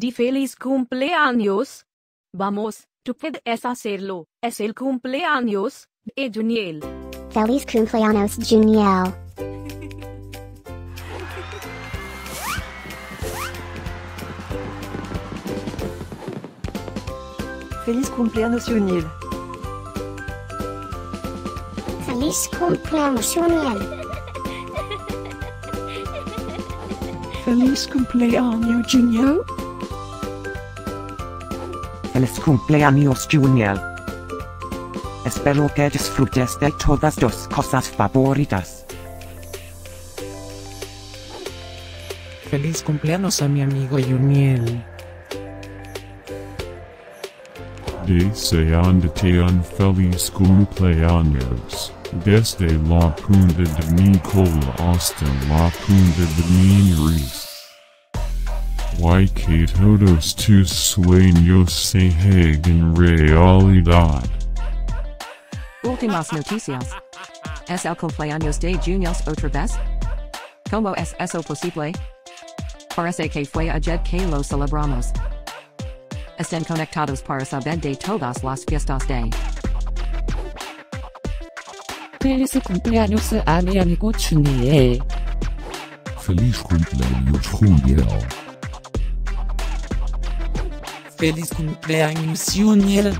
Di feliz cumpleaños. Vamos, tú puedes hacerlo. Es el cumpleaños de Juniel. Feliz cumpleaños Juniel. Feliz cumpleaños Juniel. Feliz cumpleaños Juniel. Feliz cumpleaños Junior. Feliz cumpleaños Juniel. Espero que disfrutes de todas tus cosas favoritas. Feliz cumpleaños a mi amigo Juniel. Deseándote feliz cumpleaños. Desde la punta de Nicola hasta la punta de Minris. Y que todos tus sueños se hagan realidad. Últimas noticias. ¿Es el cumpleaños de Juniors otra vez? ¿Cómo es eso posible? Parece que fue ayer que lo celebramos. Estén conectados para saber de todas las fiestas de. Feliz cumpleaños a mi amigo Yuniel. Feliz cumpleaños Yuniel. Feliz cumpleaños Yuniel.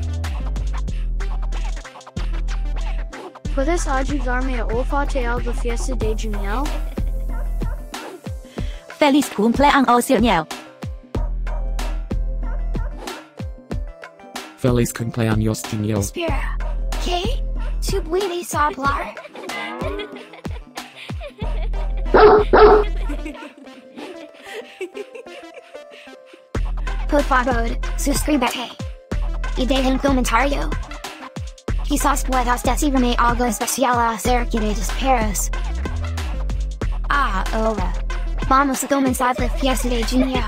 ¿Puedes ayudarme a olfatear la fiesta de Yuniel? Feliz cumpleaños Yuniel. Feliz cumpleaños Yuniel. Espera. ¿Qué? ¿Tú puedes hablar? Por favor, suscríbete. Y deja un comentario. Quizás puedas decirme algo especial acerca de. Ah, ahora. Vamos a comenzar la fiesta de Yuniel.